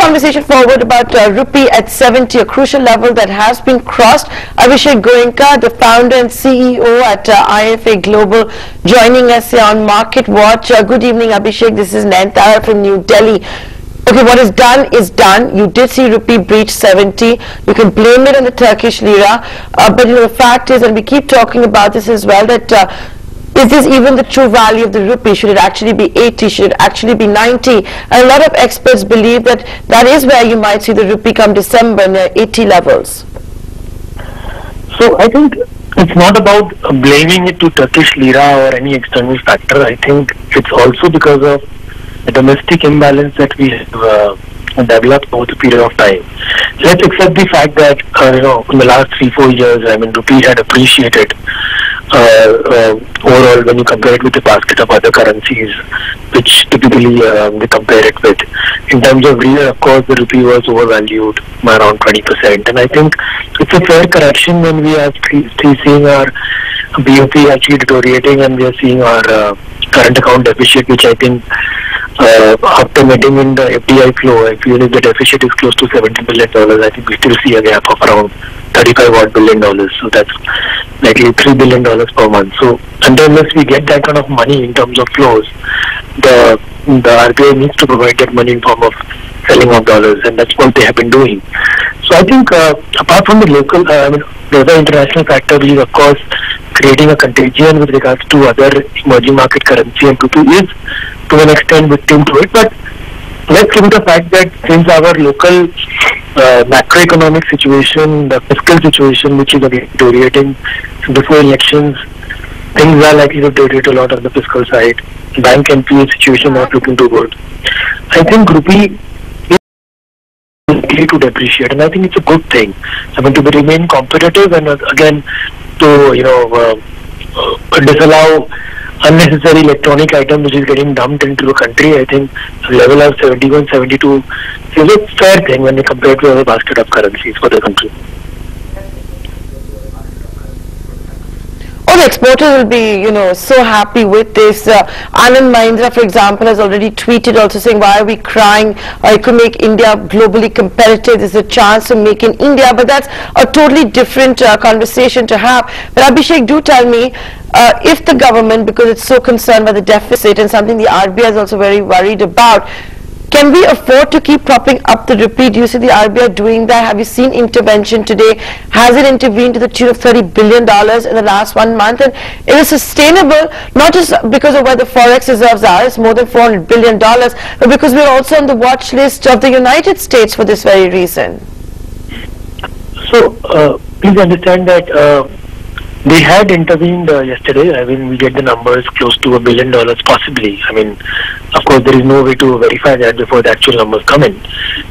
conversation forward about uh, rupee at 70, a crucial level that has been crossed. Abhishek Goenka, the founder and CEO at uh, IFA Global, joining us here on Market Watch. Uh, good evening, Abhishek. This is Nayantara from New Delhi. Okay, what is done is done. You did see rupee breach 70. You can blame it on the Turkish lira. Uh, but you know, the fact is, and we keep talking about this as well, that uh, is this even the true value of the rupee? Should it actually be 80? Should it actually be 90? And a lot of experts believe that that is where you might see the rupee come December near 80 levels. So I think it's not about blaming it to Turkish lira or any external factor. I think it's also because of the domestic imbalance that we have uh, developed over the period of time. Let's accept the fact that, uh, you know, in the last three, four years, I mean, rupee had appreciated overall when you compare it with the basket of other currencies, which typically uh, we compare it with. In terms of real, of course, the rupee was overvalued by around 20%. And I think it's a fair correction when we are seeing our BOP actually deteriorating and we are seeing our uh, current account deficit, which I think uh, after netting in the FDI flow, I feel if the deficit is close to 70 billion dollars, I think we still see a gap of around 35 odd billion dollars. So that's likely 3 billion dollars per month. So unless we get that kind of money in terms of flows, the the RBI needs to provide that money in form of selling of dollars, and that's what they have been doing. So I think uh, apart from the local, uh, I mean, the other international factor is of course creating a contagion with regards to other emerging market currency, and rupee is to an extent victim to it. But let's at the fact that since our local uh, macroeconomic situation, the fiscal situation, which is deteriorating before elections, things are likely to deteriorate a lot on the fiscal side. Bank and NPA situation not looking too good. I think rupee is likely to depreciate, and I think it's a good thing. I mean, to remain competitive and uh, again to you know uh, uh, disallow unnecessary electronic item which is getting dumped into the country. I think level of 71, 72 is a fair thing when you compare to other basket of currencies for the country. The exporters will be, you know, so happy with this. Uh, Anand Mahindra, for example, has already tweeted also saying, why are we crying? Uh, it could make India globally competitive. There's a chance to make in India. But that's a totally different uh, conversation to have. But Abhishek, do tell me, uh, if the government, because it's so concerned by the deficit and something the RBI is also very worried about, can we afford to keep propping up the rupee? Do you see the RBI doing that? Have you seen intervention today? Has it intervened to the tune of $30 billion in the last one month? And it is sustainable, not just because of where the forex reserves are, it's more than $400 billion, but because we're also on the watch list of the United States for this very reason. So, uh, please understand that uh, they had intervened uh, yesterday. I mean, we get the numbers close to a billion dollars, possibly. I mean, of course, there is no way to verify that before the actual numbers come in.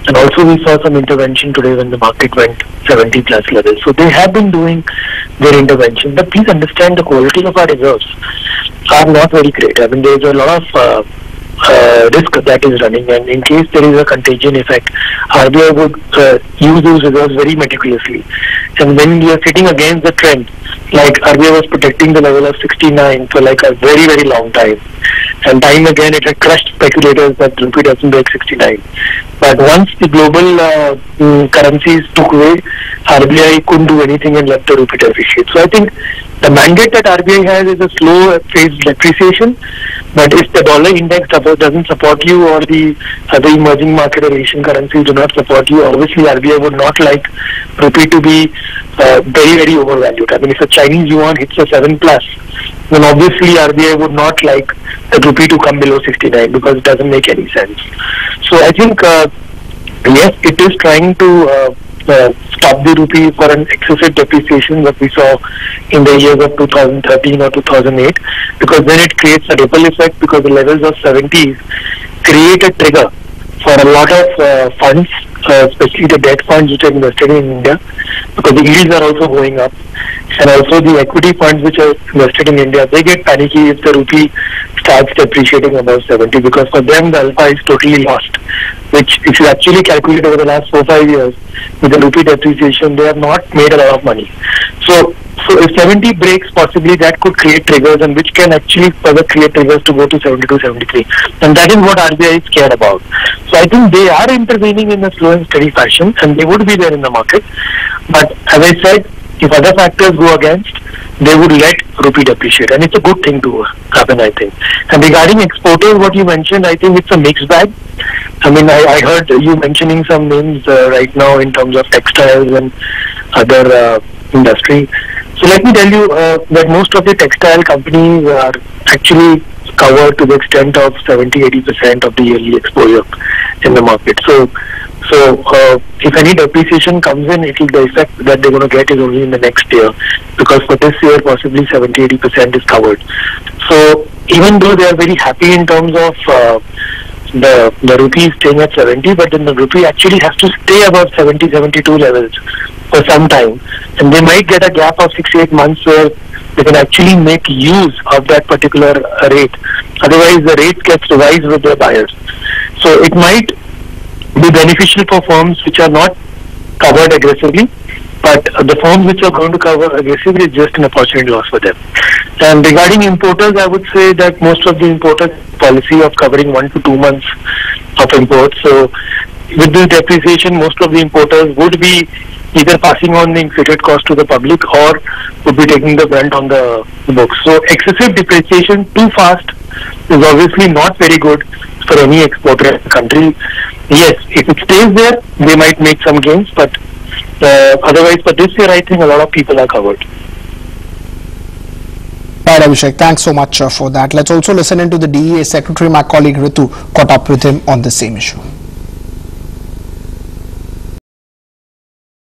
And also, we saw some intervention today when the market went 70 plus levels. So they have been doing their intervention. But please understand the quality of our reserves are not very great. I mean, there is a lot of uh, uh, risk that is running and in case there is a contagion effect, RBI would uh, use those reserves very meticulously. And when we are sitting against the trend, like RBI was protecting the level of 69 for like a very, very long time. And time again it had crushed speculators that rupee doesn't break 69. But once the global uh, mm, currencies took away, RBI couldn't do anything and let the rupee depreciate. So I think the mandate that RBI has is a slow phased depreciation. But if the dollar index doesn't support you or the other emerging market or Asian currencies do not support you, obviously RBI would not like rupee to be uh, very, very overvalued. I mean, if a Chinese yuan hits a 7 plus, then obviously RBI would not like the rupee to come below 69 because it doesn't make any sense. So I think, uh, yes, it is trying to uh, uh, stop the rupee for an excessive depreciation that we saw in the years of 2013 or 2008 because then it creates a ripple effect because the levels of 70s create a trigger for a lot of uh, funds, uh, especially the debt funds which are invested in India because the yields are also going up. And also the equity funds which are invested in India, they get panicky if the rupee starts depreciating above 70 because for them the alpha is totally lost which if you actually calculate over the last four five years with the rupee depreciation they have not made a lot of money. So So if 70 breaks, possibly that could create triggers and which can actually further create triggers to go to 72, 73. And that is what RBI is scared about. So I think they are intervening in a slow and steady fashion and they would be there in the market. But as I said, if other factors go against, they would let rupee depreciate and it's a good thing to happen I think. And regarding exporters, what you mentioned, I think it's a mixed bag. I mean, I, I heard you mentioning some names uh, right now in terms of textiles and other uh, industry. Let me tell you uh, that most of the textile companies are actually covered to the extent of 70-80% of the yearly exposure in the market. So so uh, if any depreciation comes in, it will the effect that they're going to get is only in the next year because for this year possibly 70-80% is covered. So even though they are very happy in terms of uh, the the rupee is staying at 70, but then the rupee actually has to stay above 70, 72 levels for some time, and they might get a gap of six, eight months where they can actually make use of that particular uh, rate. Otherwise, the rate gets revised with their buyers. So it might be beneficial for firms which are not covered aggressively, but the firms which are going to cover aggressively is just an opportunity loss for them. And regarding importers, I would say that most of the importers policy of covering one to two months of imports. So with this depreciation, most of the importers would be either passing on the inflated cost to the public or would be taking the brunt on the books. So excessive depreciation too fast is obviously not very good for any exporter country. Yes, if it stays there, they might make some gains, but otherwise for this year, I think a lot of people are covered. Right, Abhishek. Thanks so much uh, for that. Let's also listen into the DEA Secretary. My colleague Ritu caught up with him on the same issue.